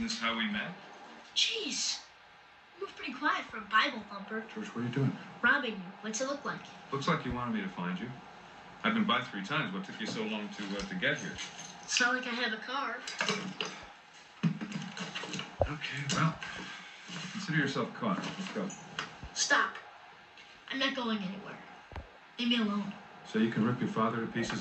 Is this how we met? Jeez. You were pretty quiet for a Bible thumper. George, what are you doing? Robbing you. What's it look like? Looks like you wanted me to find you. I've been by three times. What took you so long to uh, to get here? It's not like I have a car. Okay, well, consider yourself caught. Let's go. Stop. I'm not going anywhere. Leave me alone. So you can rip your father to pieces